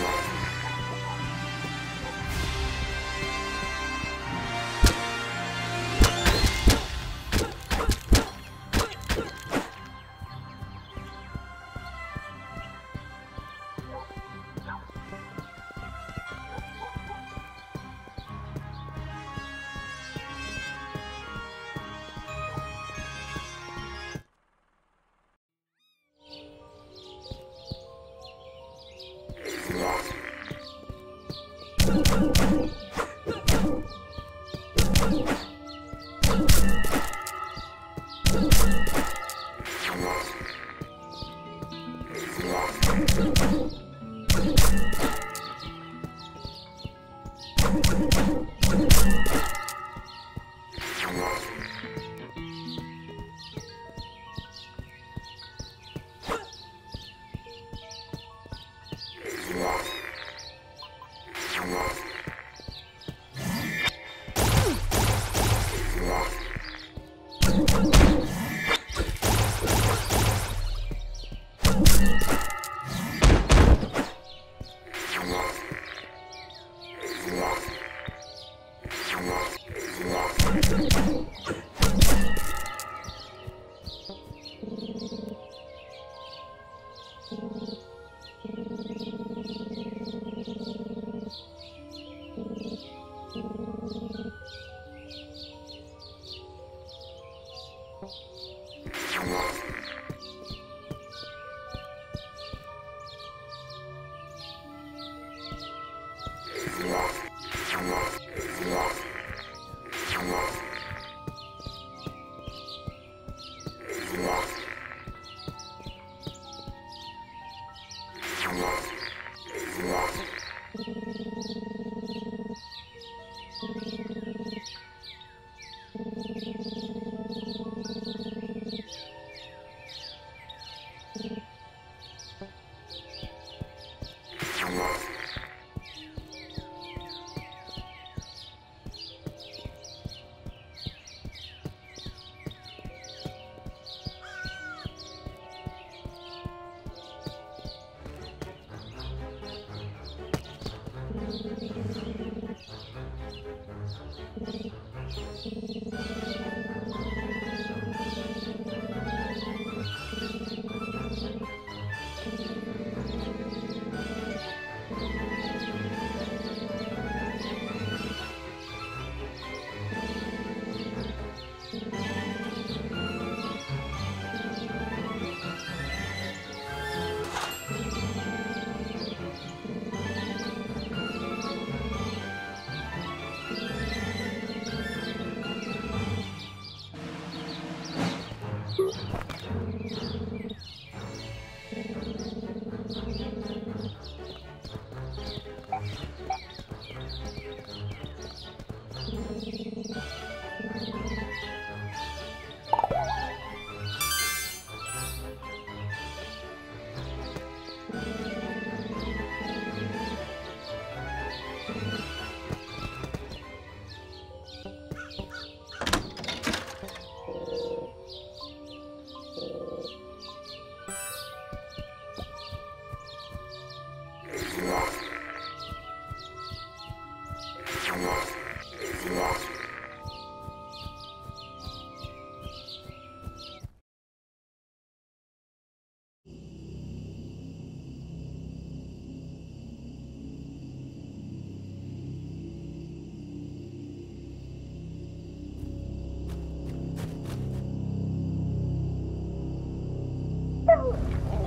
Thank you.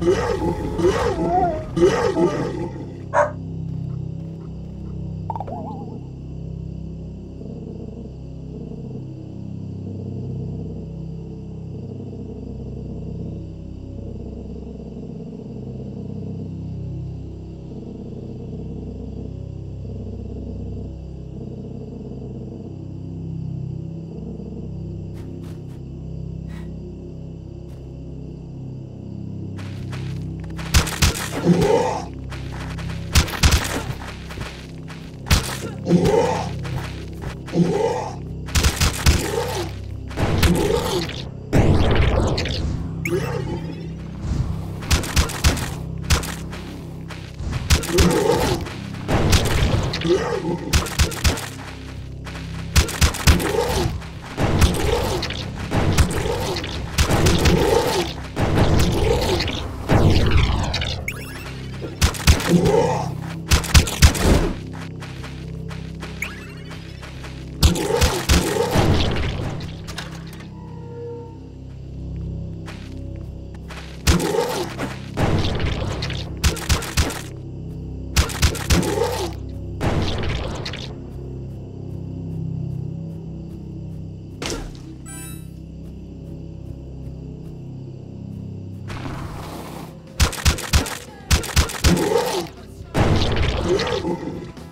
Yeah. We'll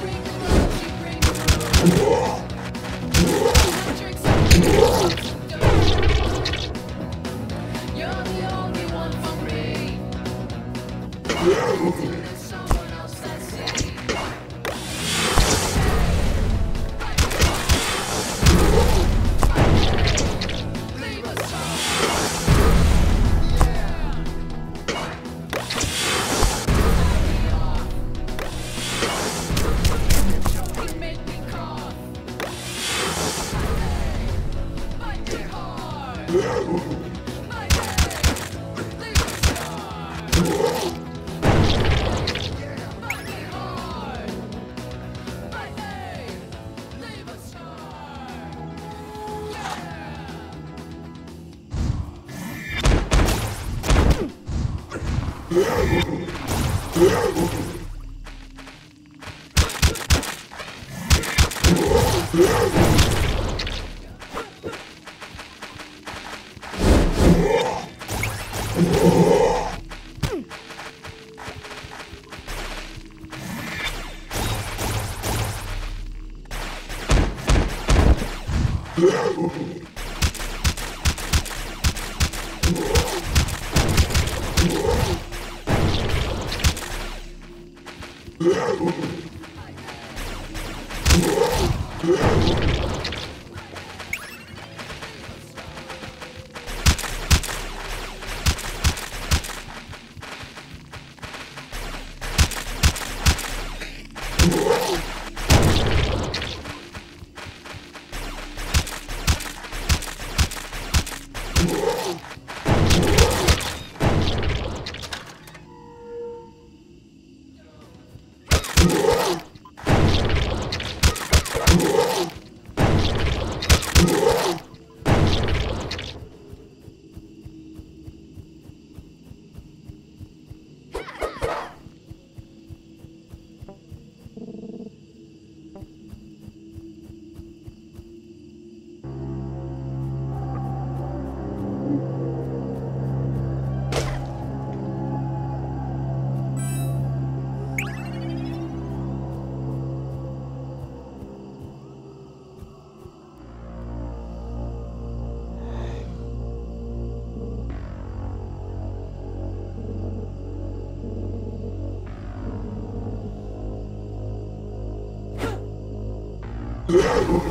I'll Yeah.